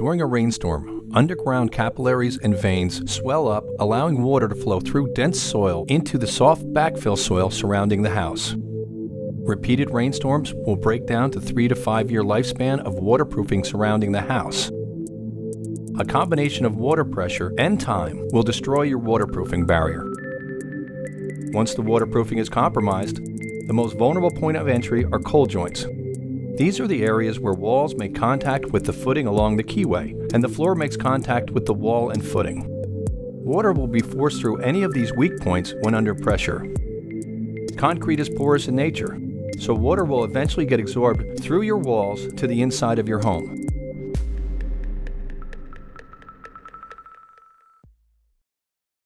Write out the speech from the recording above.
During a rainstorm, underground capillaries and veins swell up, allowing water to flow through dense soil into the soft backfill soil surrounding the house. Repeated rainstorms will break down to three to five year lifespan of waterproofing surrounding the house. A combination of water pressure and time will destroy your waterproofing barrier. Once the waterproofing is compromised, the most vulnerable point of entry are cold joints. These are the areas where walls make contact with the footing along the keyway, and the floor makes contact with the wall and footing. Water will be forced through any of these weak points when under pressure. Concrete is porous in nature, so water will eventually get absorbed through your walls to the inside of your home.